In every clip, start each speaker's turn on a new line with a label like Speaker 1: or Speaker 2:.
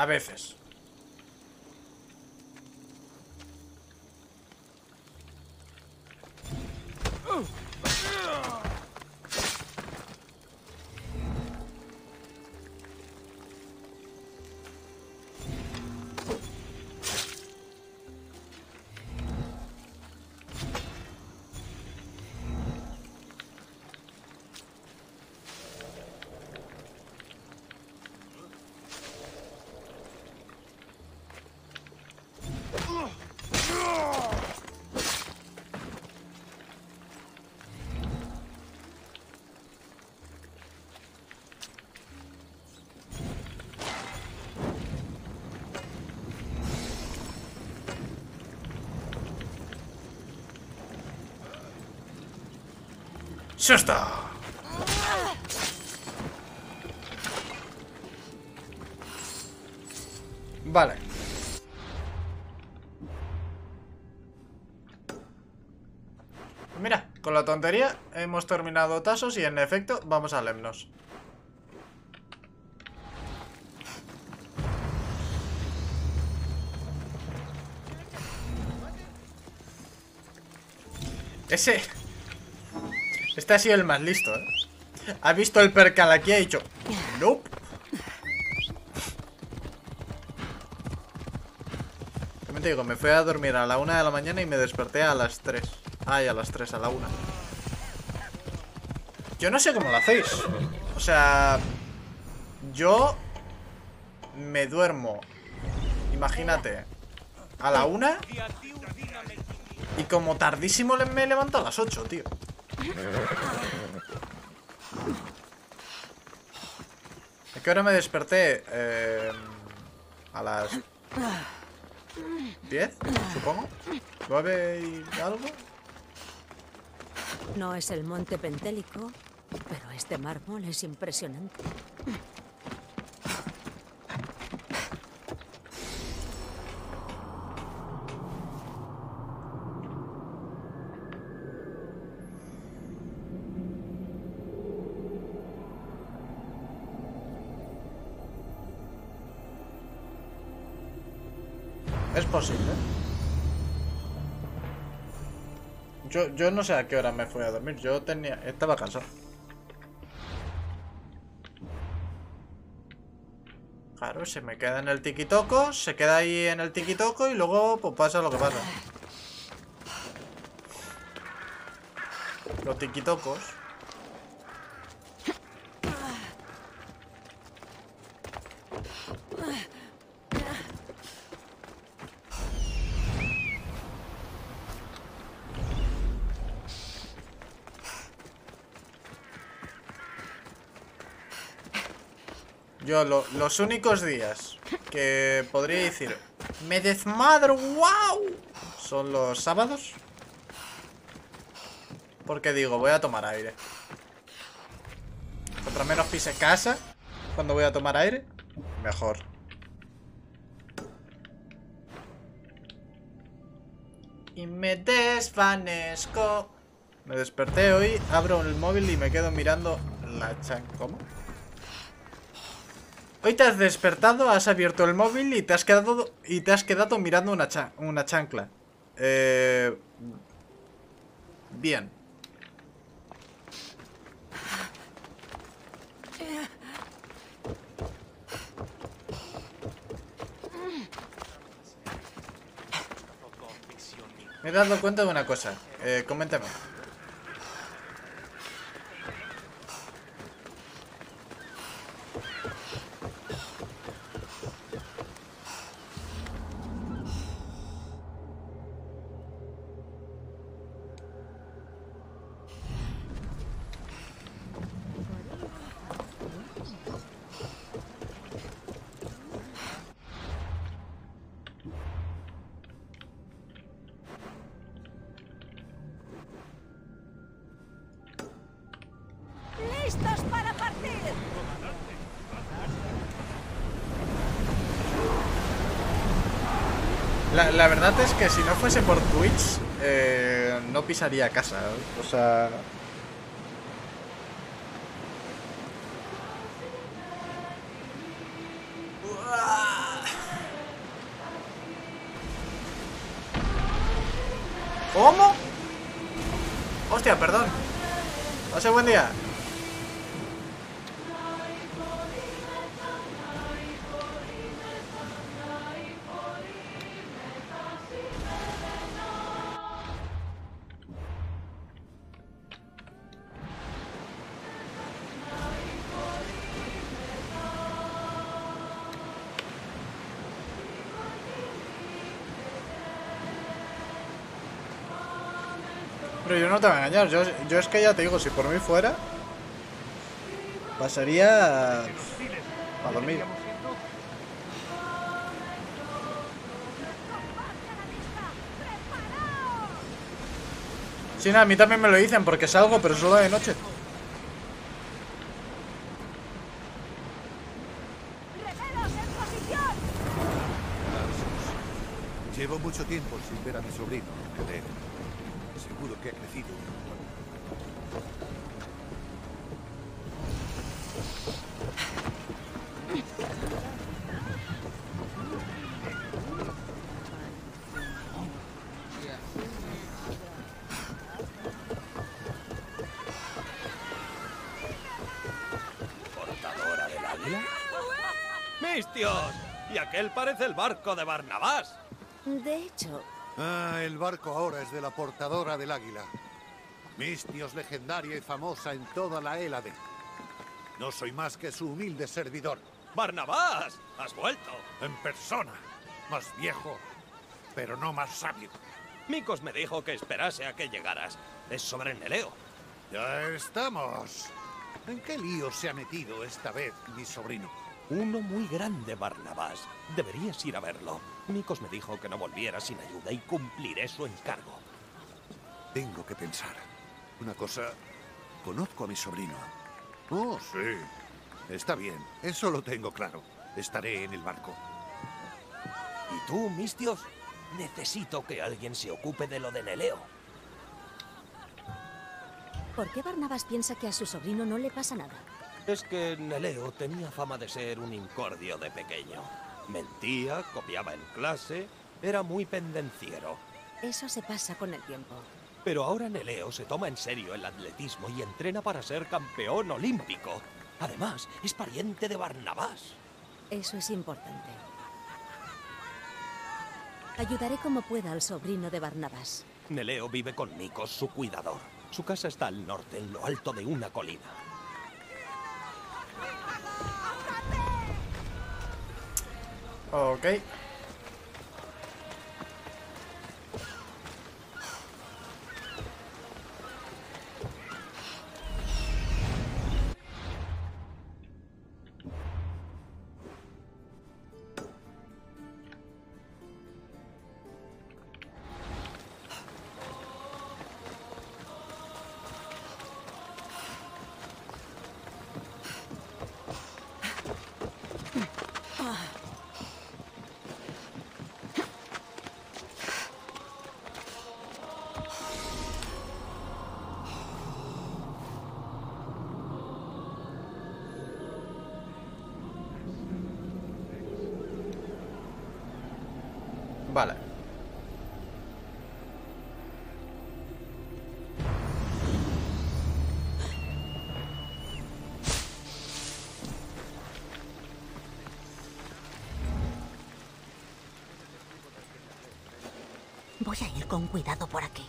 Speaker 1: A veces. ¡Ya Vale. Mira, con la tontería hemos terminado Tasos y en efecto vamos a Lemnos. Ese... Este ha sido el más listo, ¿eh? Ha visto el percal aquí y ha dicho... Nope. ¿Qué te digo? Me fui a dormir a la una de la mañana y me desperté a las 3. Ay, a las 3, a la una. Yo no sé cómo lo hacéis. O sea... Yo... Me duermo. Imagínate. A la una. Y como tardísimo me levanto a las 8, tío. ¿A qué hora me desperté? Eh, a las 10, supongo. ¿9 y algo?
Speaker 2: No es el monte pentélico, pero este mármol es impresionante.
Speaker 1: Posible. Yo, yo no sé a qué hora me fui a dormir. Yo tenía... Estaba cansado. Claro, se me queda en el tiquitoco, se queda ahí en el tiquitoco y luego pues pasa lo que pasa. Los tiquitocos. Yo los únicos días que podría decir me desmadro, wow, son los sábados. Porque digo, voy a tomar aire. Contra menos pise casa cuando voy a tomar aire, mejor. Y me desvanezco. Me desperté hoy, abro el móvil y me quedo mirando la chan... ¿Cómo? Hoy te has despertado, has abierto el móvil y te has quedado y te has quedado mirando una, una chancla. Eh, bien. Me he dado cuenta de una cosa. Eh, coméntame.
Speaker 2: para partir!
Speaker 1: La, la, verdad es que si no fuese por Twitch, eh, no pisaría casa. O sea... ¿Cómo? Hostia, perdón. Hace buen día. No te voy a engañar, yo, es que ya te digo, si por mí fuera, pasaría a dormir. Sí, nada, a mí también me lo dicen porque salgo, pero solo de noche.
Speaker 3: Llevo mucho tiempo sin ver a mi sobrino, Joder. Seguro que ha crecido.
Speaker 4: ¿Portadora del águila? ¡Mistios! Y aquel parece el barco de Barnabás.
Speaker 2: De hecho,
Speaker 3: Ah, el barco ahora es de la portadora del águila. Mistios legendaria y famosa en toda la Hélade. No soy más que su humilde servidor.
Speaker 4: ¡Barnabás! ¡Has vuelto!
Speaker 3: En persona. Más viejo, pero no más sabio.
Speaker 4: Micos me dijo que esperase a que llegaras. Es sobre Neleo.
Speaker 3: Ya estamos. ¿En qué lío se ha metido esta vez mi sobrino?
Speaker 4: Uno muy grande, Barnabás. Deberías ir a verlo. Micos me dijo que no volviera sin ayuda y cumpliré su encargo.
Speaker 3: Tengo que pensar. Una cosa, conozco a mi sobrino. Oh, sí. Está bien, eso lo tengo claro. Estaré en el barco.
Speaker 4: ¿Y tú, Mistios? Necesito que alguien se ocupe de lo de Neleo.
Speaker 2: ¿por qué Barnabas piensa que a su sobrino no le pasa nada?
Speaker 4: Es que Neleo tenía fama de ser un incordio de pequeño. Mentía, copiaba en clase, era muy pendenciero.
Speaker 2: Eso se pasa con el tiempo.
Speaker 4: Pero ahora Neleo se toma en serio el atletismo y entrena para ser campeón olímpico. Además, es pariente de Barnabás.
Speaker 2: Eso es importante. Ayudaré como pueda al sobrino de Barnabas.
Speaker 4: Neleo vive con Nikos, su cuidador. Su casa está al norte, en lo alto de una colina.
Speaker 2: Okay. Con cuidado por aquí.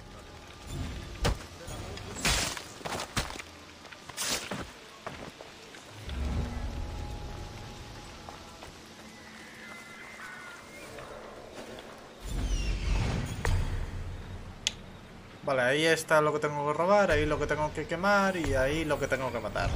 Speaker 1: Vale, ahí está lo que tengo que robar, ahí lo que tengo que quemar y ahí lo que tengo que matar.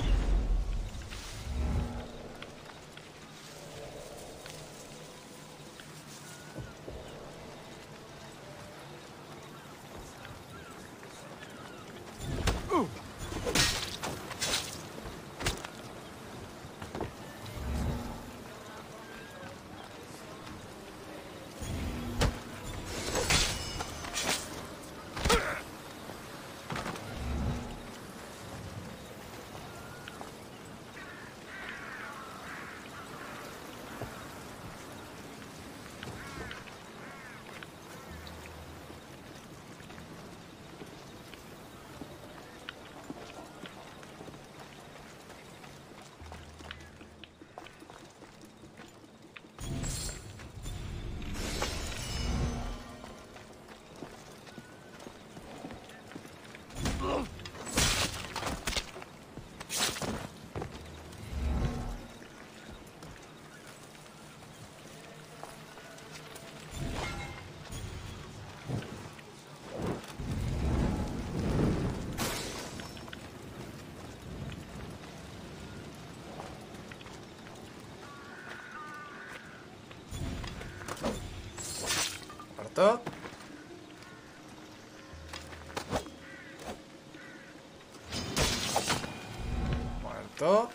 Speaker 1: Muerto.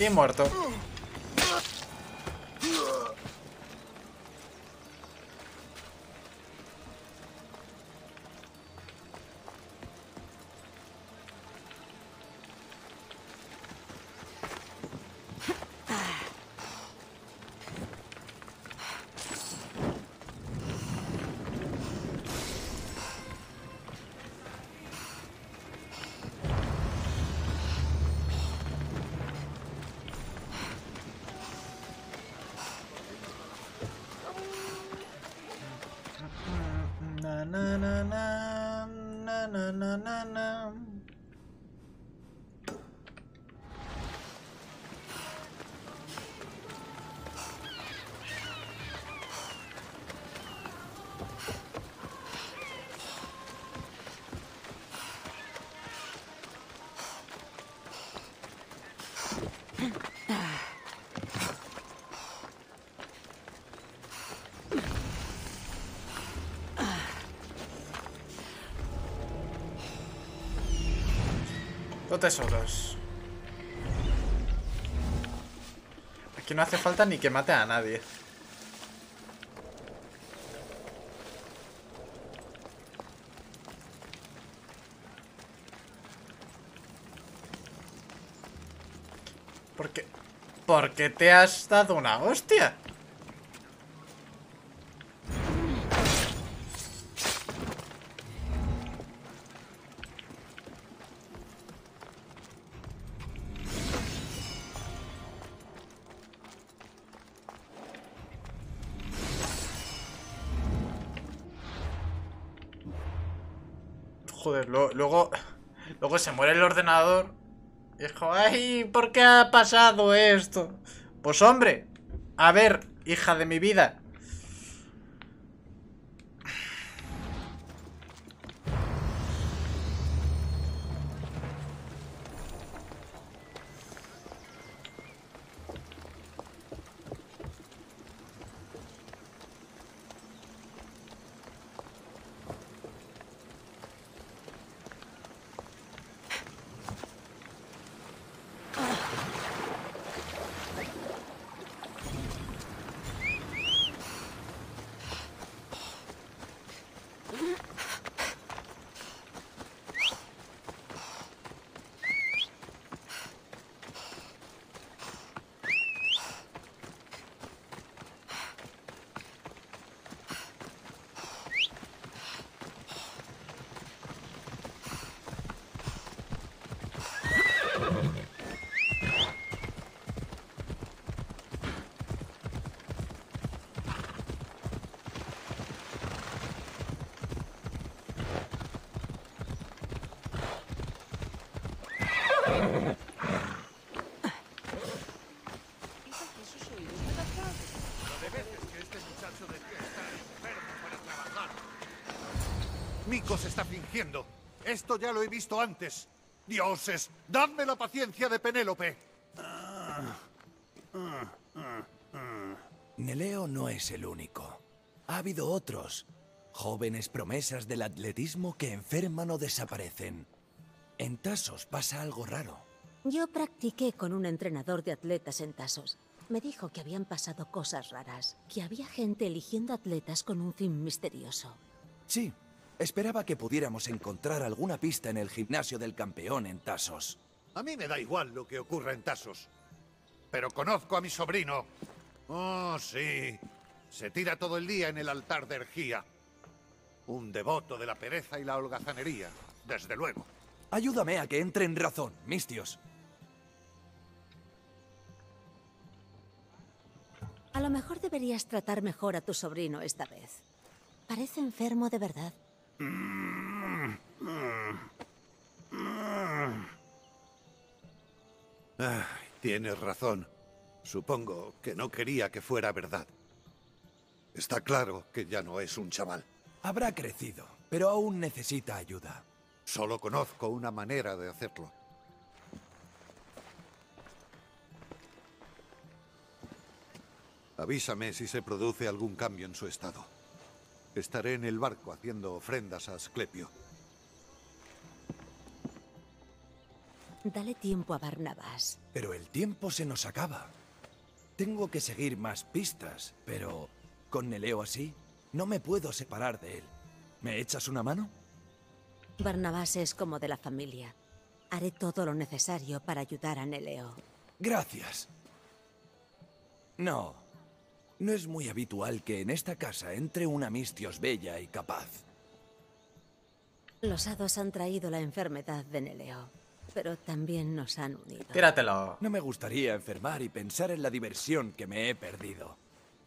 Speaker 1: Y muerto. Tesoros. Aquí no hace falta ni que mate a nadie. ¿Por qué? ¿Por qué te has dado una hostia? Joder, luego, luego se muere el ordenador. Y ay, ¿por qué ha pasado esto? Pues hombre, a ver, hija de mi vida.
Speaker 3: Se está fingiendo. Esto ya lo he visto antes. Dioses, dadme la paciencia de Penélope.
Speaker 5: Neleo no es el único. Ha habido otros. Jóvenes promesas del atletismo que enferman o desaparecen. En Tasos pasa algo raro.
Speaker 2: Yo practiqué con un entrenador de atletas en Tasos. Me dijo que habían pasado cosas raras, que había gente eligiendo atletas con un fin misterioso.
Speaker 5: Sí, esperaba que pudiéramos encontrar alguna pista en el gimnasio del campeón en Tasos.
Speaker 3: A mí me da igual lo que ocurra en Tasos. Pero conozco a mi sobrino. Oh, sí. Se tira todo el día en el altar de Ergía. Un devoto de la pereza y la holgazanería, desde luego.
Speaker 5: Ayúdame a que entre en razón, Mistios.
Speaker 2: A lo mejor deberías tratar mejor a tu sobrino esta vez. Parece enfermo de verdad.
Speaker 3: Tienes razón. Supongo que no quería que fuera verdad. Está claro que ya no es un chaval.
Speaker 5: Habrá crecido, pero aún necesita ayuda.
Speaker 3: Solo conozco una manera de hacerlo. Avísame si se produce algún cambio en su estado. Estaré en el barco haciendo ofrendas a Asclepio.
Speaker 2: Dale tiempo a Barnabas.
Speaker 5: Pero el tiempo se nos acaba. Tengo que seguir más pistas, pero con Neleo así, no me puedo separar de él. ¿Me echas una mano?
Speaker 2: Barnabas es como de la familia. Haré todo lo necesario para ayudar a Neleo.
Speaker 5: Gracias. No, no es muy habitual que en esta casa entre una mistios bella y capaz.
Speaker 2: Los hados han traído la enfermedad de Neleo, pero también nos han unido.
Speaker 1: Tíratelo.
Speaker 5: No me gustaría enfermar y pensar en la diversión que me he perdido.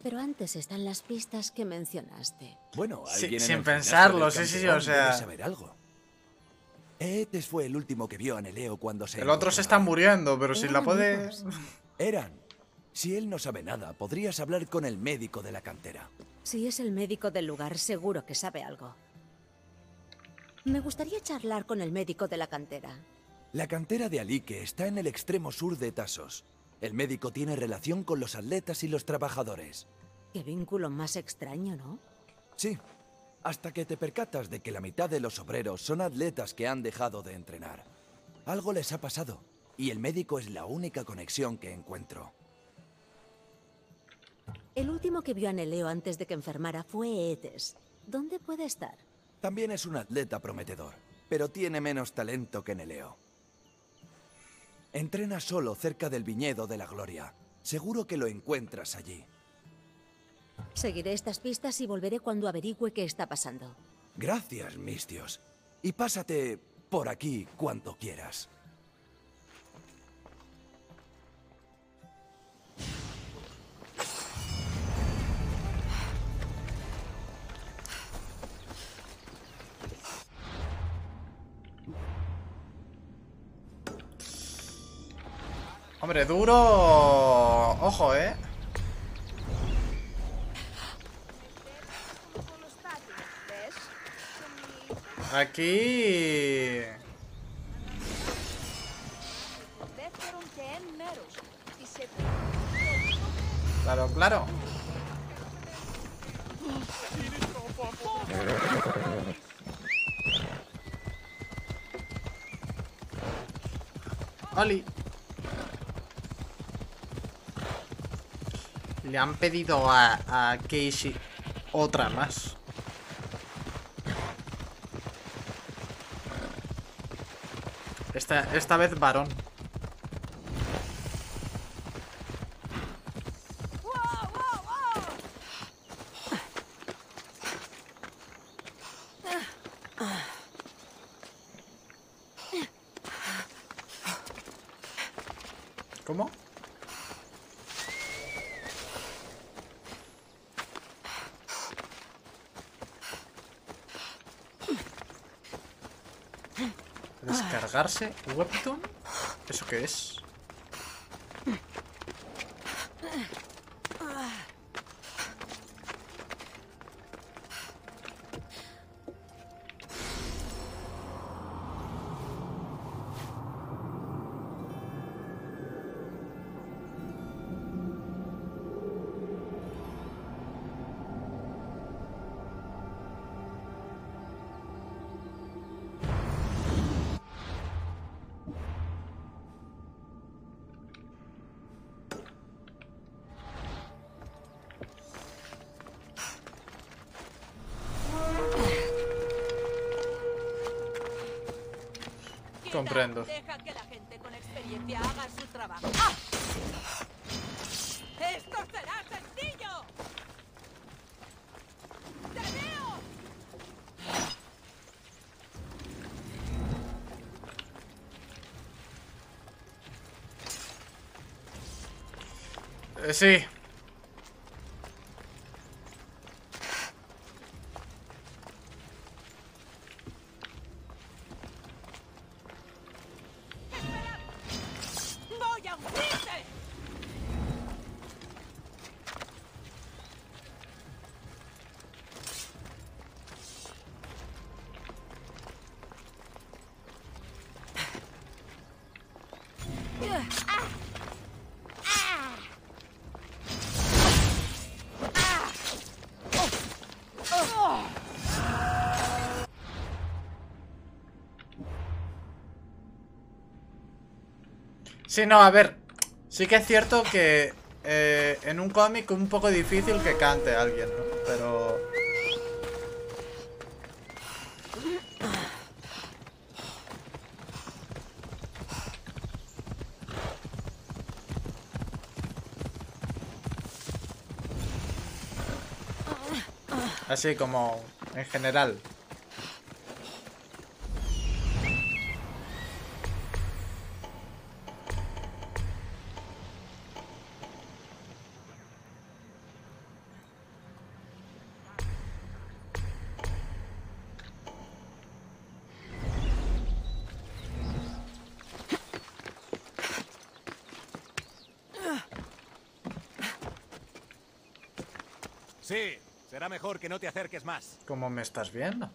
Speaker 2: Pero antes están las pistas que mencionaste.
Speaker 5: Bueno,
Speaker 1: Sí,
Speaker 5: alguien en
Speaker 1: sin pensarlo, sí, sí, o sea-
Speaker 5: debe saber algo. Eetes fue el último que vio a Neleo cuando se
Speaker 1: El otro se está muriendo, pero si la puede...
Speaker 5: Eran. Si él no sabe nada, podrías hablar con el médico de la cantera.
Speaker 2: Si es el médico del lugar, seguro que sabe algo. Me gustaría charlar con el médico de la cantera.
Speaker 5: La cantera de Alique está en el extremo sur de Tasos. El médico tiene relación con los atletas y los trabajadores.
Speaker 2: Qué vínculo más extraño, ¿no?
Speaker 5: Sí, hasta que te percatas de que la mitad de los obreros son atletas que han dejado de entrenar. Algo les ha pasado, y el médico es la única conexión que encuentro.
Speaker 2: El último que vio a Neleo antes de que enfermara fue Etes. ¿Dónde puede estar?
Speaker 5: También es un atleta prometedor, pero tiene menos talento que Neleo. Entrena solo cerca del viñedo de la gloria. Seguro que lo encuentras allí.
Speaker 2: Seguiré estas pistas y volveré cuando averigüe qué está pasando.
Speaker 5: Gracias, Mistios. Y pásate por aquí cuando quieras.
Speaker 1: Hombre, duro... Ojo, ¿eh? Aquí... Claro, claro. Oli. Le han pedido a, a Casey otra más. Esta, esta vez varón.
Speaker 6: ¡Wow, wow, wow!
Speaker 1: ¿Cómo? Webtoon. ¿Eso qué es? Comprendo.
Speaker 6: Deja que la gente con experiencia haga su trabajo. ¡Ah! ¡Esto será sencillo! ¡Te veo!
Speaker 1: Eh, sí. Sí, no, a ver. Sí que es cierto que eh, en un cómic es un poco difícil que cante alguien, ¿no? Pero... Así como en general.
Speaker 7: Sí, será mejor que no te acerques más.
Speaker 1: ¿Cómo me estás viendo?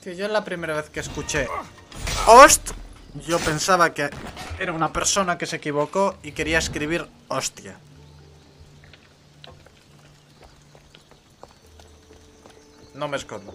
Speaker 1: Tío, yo la primera vez que escuché Host, yo pensaba que era una persona que se equivocó y quería escribir hostia. No me escondo.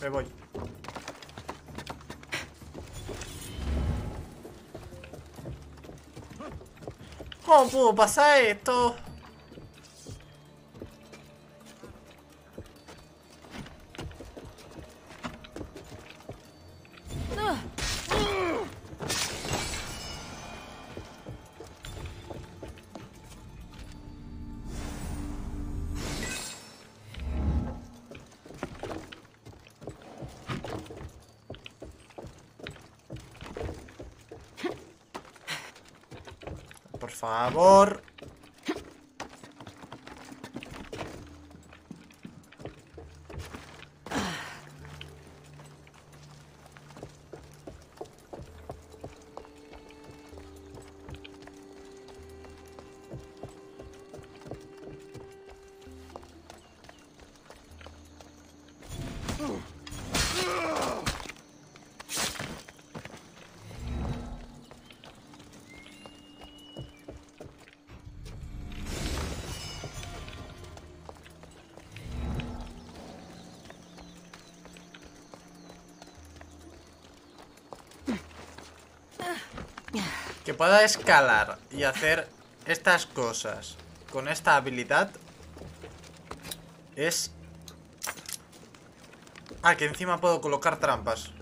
Speaker 1: Me voy. ¿Cómo pudo pasar esto? Favor. Que pueda escalar y hacer estas cosas con esta habilidad es... Ah, que encima puedo colocar trampas.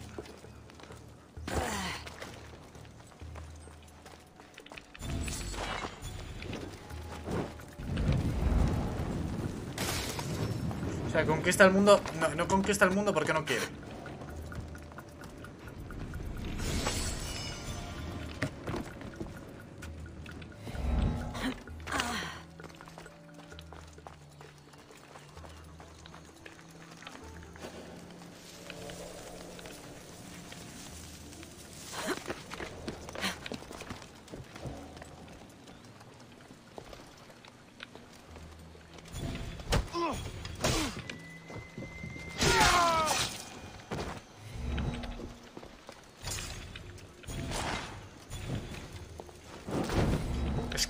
Speaker 1: O sea, conquista el mundo... No, no conquista el mundo porque no quiere.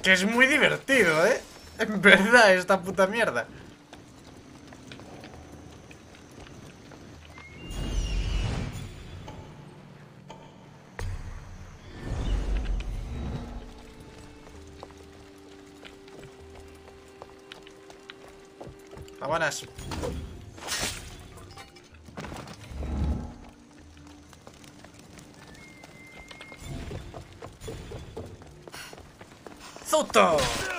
Speaker 1: Que es muy divertido, ¿eh? En verdad, esta puta mierda. とった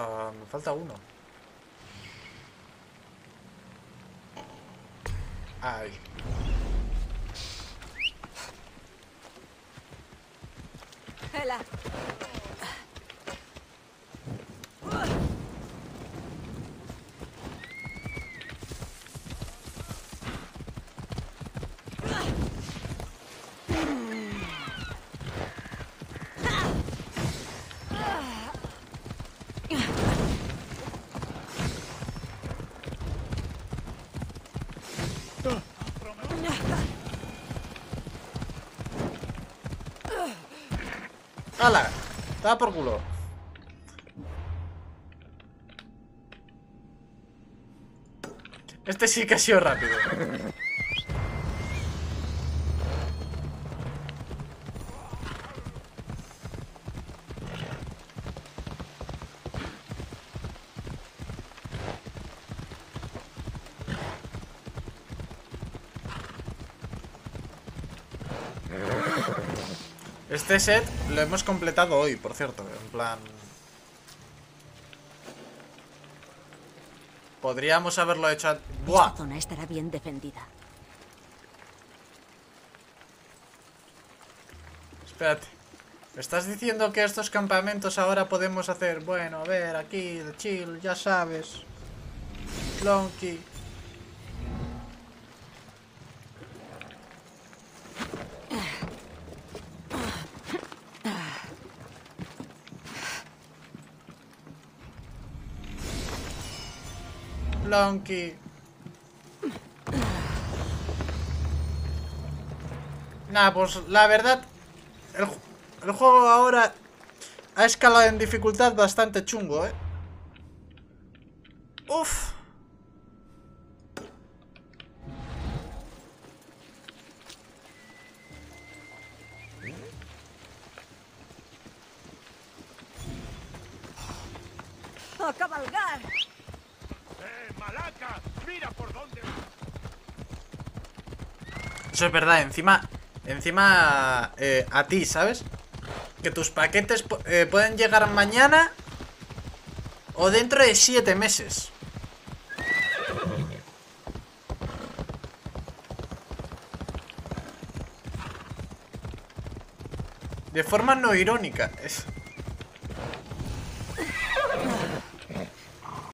Speaker 1: Ah, me falta uno. Ahí.
Speaker 6: Hela.
Speaker 1: ¡Hala! Estaba por culo. Este sí que ha sido rápido. Este set lo hemos completado hoy, por cierto. En plan... Podríamos haberlo hecho... a- ¡Buah!
Speaker 2: Esta zona estará bien defendida.
Speaker 1: Espérate. ¿Me estás diciendo que estos campamentos ahora podemos hacer? Bueno, a ver, aquí, de chill, ya sabes. Lonky. Lonky. Nah, pues la verdad, el, el juego ahora ha escalado en dificultad bastante chungo, ¿eh? Uf. Eso es verdad, encima, encima eh, a ti, ¿sabes? Que tus paquetes eh, pueden llegar mañana o dentro de siete meses. De forma no irónica. Es...